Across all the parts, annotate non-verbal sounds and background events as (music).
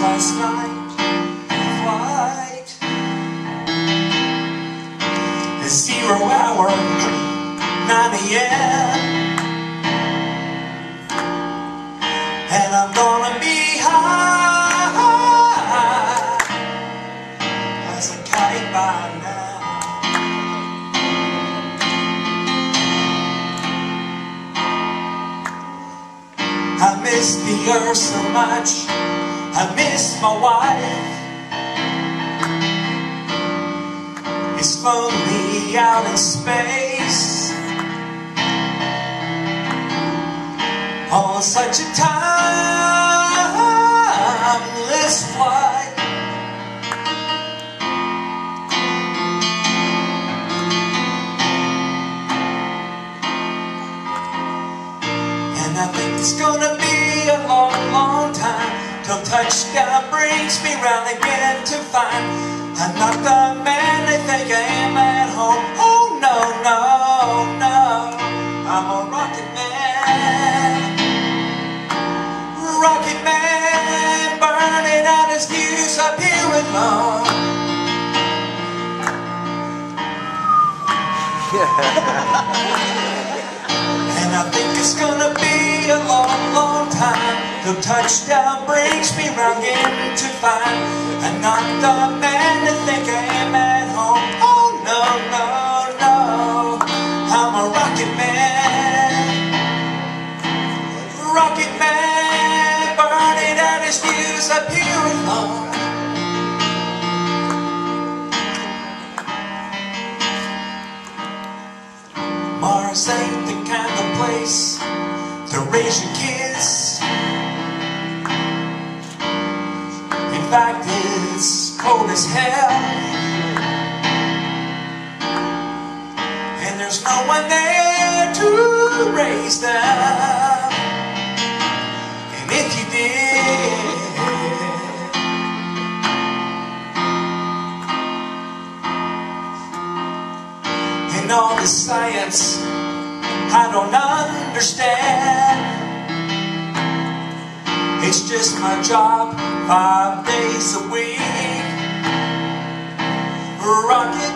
last night flight It's zero hour 9 a.m. And I'm gonna be high as a kite by now. I miss the earth so much I miss my wife. It's lonely out in space. On such a timeless flight. And I think it's gonna be a long, long time Till touchdown brings me round again to find I'm not the man they think I am at home. Oh no, no, no I'm a rocket man. Rocket man Burning out his fuse up here alone (laughs) And I think it's gonna be a long, long time. The touchdown brings me round again to find I'm not the man to think I am at home. Oh no, no, no. I'm a rocket man. Rocket man Burning out his fuse up here alone Mars ain't place to raise your kids. In fact, it's cold as hell. And there's no one there to raise them. And if you did, and all the science I don't understand. It's just my job five days a week. Rocket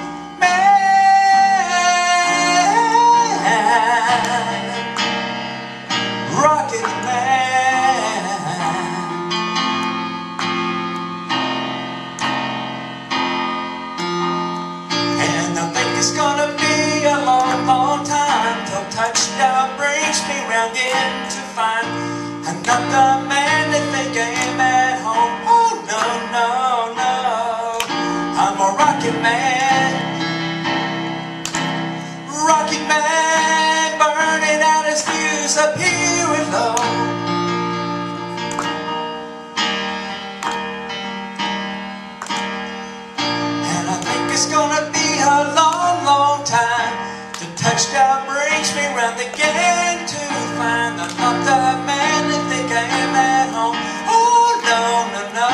find I'm not the man they think I am at home. Oh no, no, no. I'm a rocket man. Rocket man Burning out his fuse up here alone And I think it's gonna be a long, long time. Till touchdown brings me round again to find I'm not the man they think I am at home. Oh no, no, no.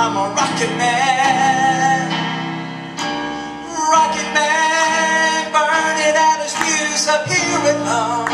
I'm a rocket man. Rocket man Burning out his fuse up here alone